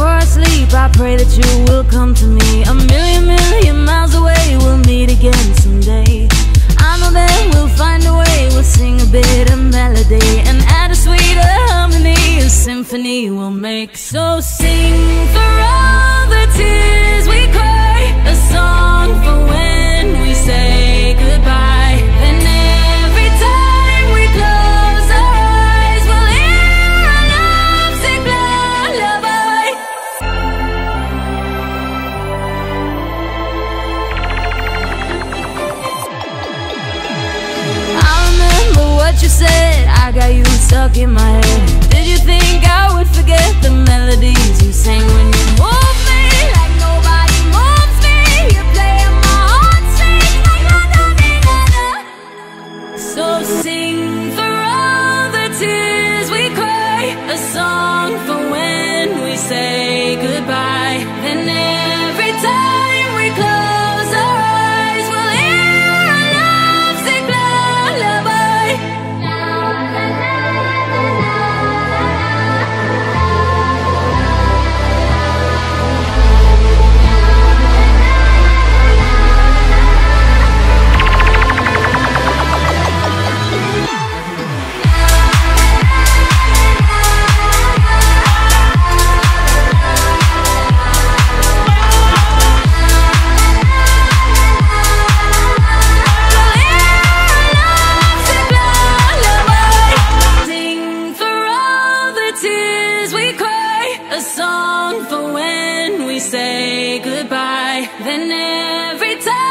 I pray that you will come to me. A million, million miles away We'll meet again someday. I know that we'll find a way We'll sing a bit of melody And add a sweeter harmony. A symphony we'll make So sing for all the tears what you said I got you stuck in my head. Did you think I would forget the melodies you sang when you moved me? Like nobody moves me You're playing my So sing. for when we say goodbye. Then every time.